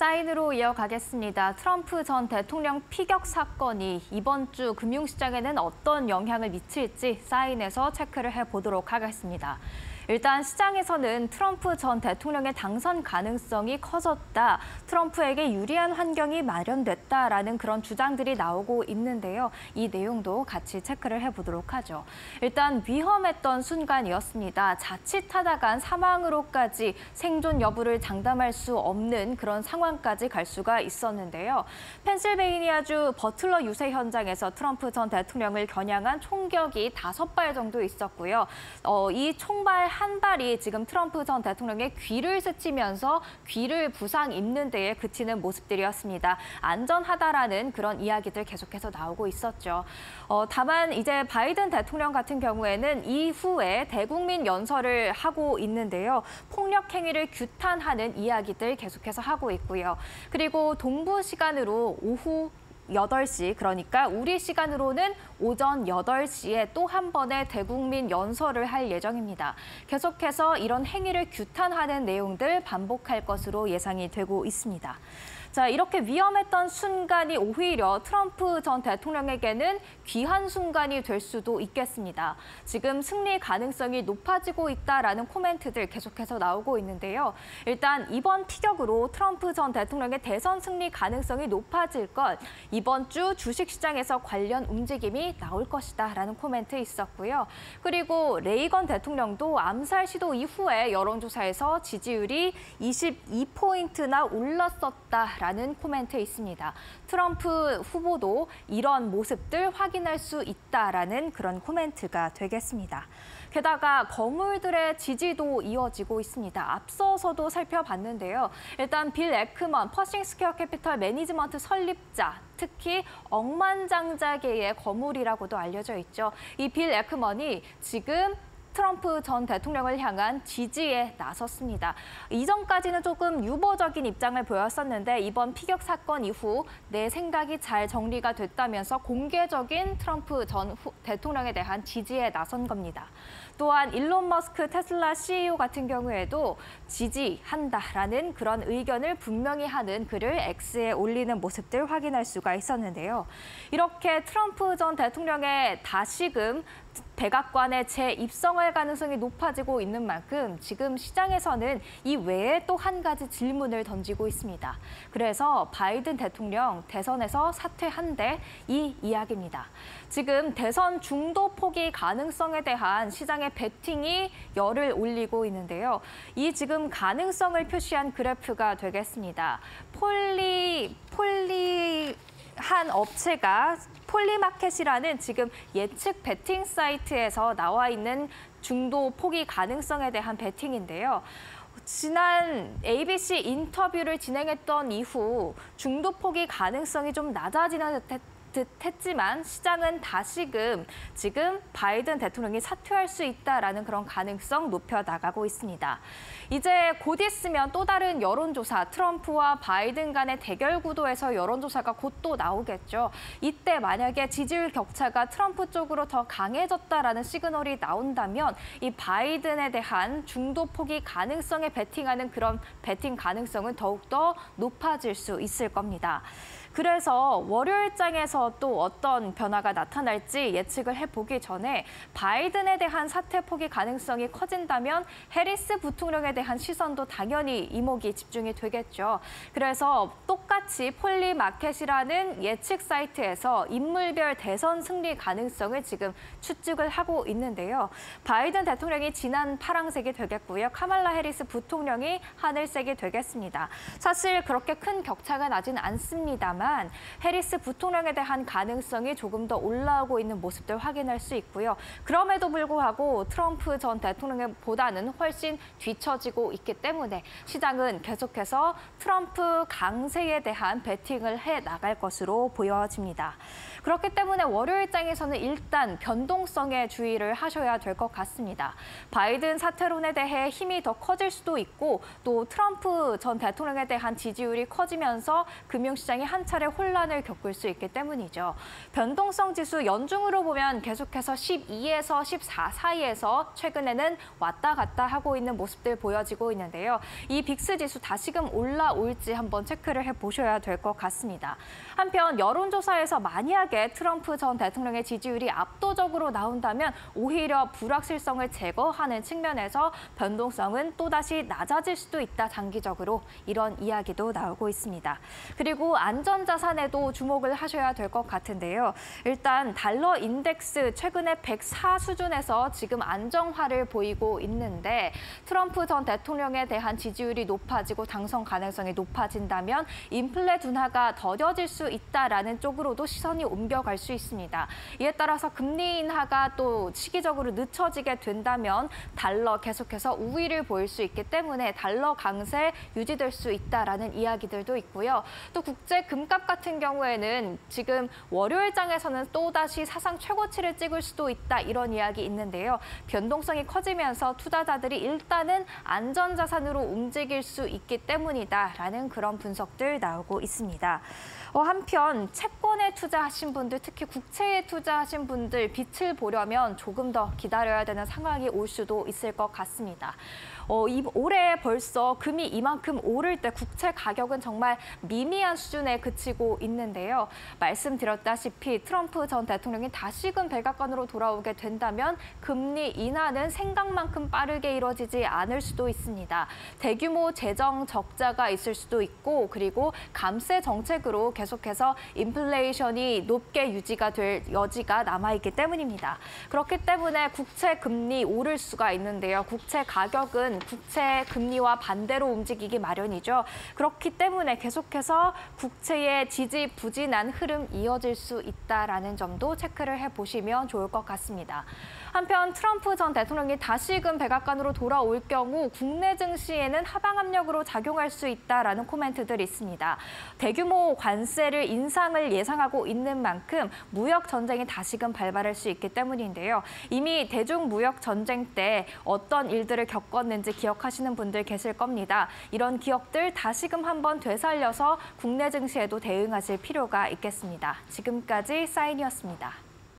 사인으로 이어가겠습니다. 트럼프 전 대통령 피격 사건이 이번 주 금융시장에는 어떤 영향을 미칠지 사인에서 체크를 해보도록 하겠습니다. 일단 시장에서는 트럼프 전 대통령의 당선 가능성이 커졌다. 트럼프에게 유리한 환경이 마련됐다라는 그런 주장들이 나오고 있는데요. 이 내용도 같이 체크를 해보도록 하죠. 일단 위험했던 순간이었습니다. 자칫하다간 사망으로까지 생존 여부를 장담할 수 없는 그런 상황까지 갈 수가 있었는데요. 펜실베이니아주 버틀러 유세 현장에서 트럼프 전 대통령을 겨냥한 총격이 다섯 발 정도 있었고요. 어, 이 총발 한 발이 지금 트럼프 전 대통령의 귀를 스치면서 귀를 부상 입는 데에 그치는 모습들이었습니다. 안전하다라는 그런 이야기들 계속해서 나오고 있었죠. 어, 다만 이제 바이든 대통령 같은 경우에는 이후에 대국민 연설을 하고 있는데요. 폭력 행위를 규탄하는 이야기들 계속해서 하고 있고요. 그리고 동부 시간으로 오후 8시 그러니까 우리 시간으로는 오전 8시에 또 한 번의 대국민 연설을 할 예정입니다. 계속해서 이런 행위를 규탄하는 내용들 반복할 것으로 예상이 되고 있습니다. 자, 이렇게 위험했던 순간이 오히려 트럼프 전 대통령에게는 귀한 순간이 될 수도 있겠습니다. 지금 승리 가능성이 높아지고 있다라는 코멘트들 계속해서 나오고 있는데요. 일단 이번 피격으로 트럼프 전 대통령의 대선 승리 가능성이 높아질 것 이번 주 주식시장에서 관련 움직임이 나올 것이다라는 코멘트 있었고요. 그리고 레이건 대통령도 암살 시도 이후에 여론조사에서 지지율이 22포인트나 올랐었다. 라는 코멘트 있습니다. 트럼프 후보도 이런 모습들 확인할 수 있다라는 그런 코멘트가 되겠습니다. 게다가 거물들의 지지도 이어지고 있습니다. 앞서서도 살펴봤는데요. 일단 빌 애크먼 퍼싱 스퀘어 캐피털 매니지먼트 설립자 특히 억만장자계의 거물이라고도 알려져 있죠. 이 빌 애크먼이 지금 트럼프 전 대통령을 향한 지지에 나섰습니다. 이전까지는 조금 유보적인 입장을 보였었는데 이번 피격 사건 이후 내 생각이 잘 정리가 됐다면서 공개적인 트럼프 전 대통령에 대한 지지에 나선 겁니다. 또한 일론 머스크 테슬라 CEO 같은 경우에도 지지한다라는 그런 의견을 분명히 하는 글을 X에 올리는 모습들 확인할 수가 있었는데요. 이렇게 트럼프 전 대통령의 다시금 백악관의 재입성할 가능성이 높아지고 있는 만큼 지금 시장에서는 이 외에 또 한 가지 질문을 던지고 있습니다. 그래서 바이든 대통령 대선에서 사퇴한대 이 이야기입니다. 지금 대선 중도 포기 가능성에 대한 시장의 베팅이 열을 올리고 있는데요. 이 지금 가능성을 표시한 그래프가 되겠습니다. 폴리 폴리 한 업체가 폴리마켓이라는 지금 예측 베팅 사이트에서 나와 있는 중도 포기 가능성에 대한 베팅인데요. 지난 ABC 인터뷰를 진행했던 이후 중도 포기 가능성이 좀 낮아지는 듯 듯 했지만 시장은 다시금 지금 바이든 대통령이 사퇴할 수 있다라는 그런 가능성 높여 나가고 있습니다. 이제 곧 있으면 또 다른 여론조사 트럼프와 바이든 간의 대결 구도에서 여론조사가 곧 또 나오겠죠. 이때 만약에 지지율 격차가 트럼프 쪽으로 더 강해졌다라는 시그널이 나온다면 이 바이든에 대한 중도 포기 가능성에 베팅하는 그런 베팅 가능성은 더욱더 높아질 수 있을 겁니다. 그래서 월요일장에서 또 어떤 변화가 나타날지 예측을 해보기 전에 바이든에 대한 사퇴 포기 가능성이 커진다면 해리스 부통령에 대한 시선도 당연히 이목이 집중이 되겠죠. 그래서 똑같이 폴리마켓이라는 예측 사이트에서 인물별 대선 승리 가능성을 지금 추측을 하고 있는데요. 바이든 대통령이 진한 파랑색이 되겠고요. 카말라 해리스 부통령이 하늘색이 되겠습니다. 사실 그렇게 큰 격차가 나지는 않습니다만 있지만 해리스 부통령에 대한 가능성이 조금 더 올라오고 있는 모습들 확인할 수 있고요. 그럼에도 불구하고 트럼프 전 대통령보다는 훨씬 뒤처지고 있기 때문에 시장은 계속해서 트럼프 강세에 대한 베팅을 해 나갈 것으로 보여집니다. 그렇기 때문에 월요일장에서는 일단 변동성에 주의를 하셔야 될 것 같습니다. 바이든 사태론에 대해 힘이 더 커질 수도 있고 또 트럼프 전 대통령에 대한 지지율이 커지면서 금융시장이 한 차례 혼란을 겪을 수 있기 때문이죠. 변동성 지수 연중으로 보면 계속해서 12에서 14 사이에서 최근에는 왔다 갔다 하고 있는 모습들 보여지고 있는데요. 이 빅스 지수 다시금 올라올지 한번 체크를 해보셔야 될 것 같습니다. 한편 여론조사에서 만약에 트럼프 전 대통령의 지지율이 압도적으로 나온다면 오히려 불확실성을 제거하는 측면에서 변동성은 또다시 낮아질 수도 있다 장기적으로 이런 이야기도 나오고 있습니다. 그리고 안전 자산에도 주목을 하셔야 될 것 같은데요. 일단 달러 인덱스 최근에 104 수준에서 지금 안정화를 보이고 있는데 트럼프 전 대통령에 대한 지지율이 높아지고 당선 가능성이 높아진다면 인플레 둔화가 더뎌질 수 있다라는 쪽으로도 시선이 옮겨갈 수 있습니다. 이에 따라서 금리 인하가 또 시기적으로 늦춰지게 된다면 달러 계속해서 우위를 보일 수 있기 때문에 달러 강세 유지될 수 있다라는 이야기들도 있고요. 또 국제 금값 같은 경우에는 지금 월요일장에서는 또다시 사상 최고치를 찍을 수도 있다 이런 이야기 있는데요. 변동성이 커지면서 투자자들이 일단은 안전자산으로 움직일 수 있기 때문이다라는 그런 분석들 나오고 있습니다. 어, 한편 채권에 투자하신 분들, 특히 국채에 투자하신 분들 빛을 보려면 조금 더 기다려야 되는 상황이 올 수도 있을 것 같습니다. 어, 이, 올해 벌써 금이 이만큼 오를 때 국채 가격은 정말 미미한 수준에 그치고 있는데요. 말씀드렸다시피 트럼프 전 대통령이 다시금 백악관으로 돌아오게 된다면 금리 인하는 생각만큼 빠르게 이뤄지지 않을 수도 있습니다. 대규모 재정 적자가 있을 수도 있고 그리고 감세 정책으로 계속해서 인플레이션이 높게 유지가 될 여지가 남아있기 때문입니다. 그렇기 때문에 국채 금리 오를 수가 있는데요. 국채 가격은 국채 금리와 반대로 움직이기 마련이죠. 그렇기 때문에 계속해서 국채의 지지 부진한 흐름 이어질 수 있다라는 점도 체크를 해보시면 좋을 것 같습니다. 한편 트럼프 전 대통령이 다시금 백악관으로 돌아올 경우 국내 증시에는 하방 압력으로 작용할 수 있다라는 코멘트들이 있습니다. 대규모 관세를 인상을 예상하고 있는 만큼 무역 전쟁이 다시금 발발할 수 있기 때문인데요. 이미 대중 무역 전쟁 때 어떤 일들을 겪었는지 기억하시는 분들 계실 겁니다. 이런 기억들 다시금 한번 되살려서 국내 증시에도 대응하실 필요가 있겠습니다. 지금까지 사인이었습니다.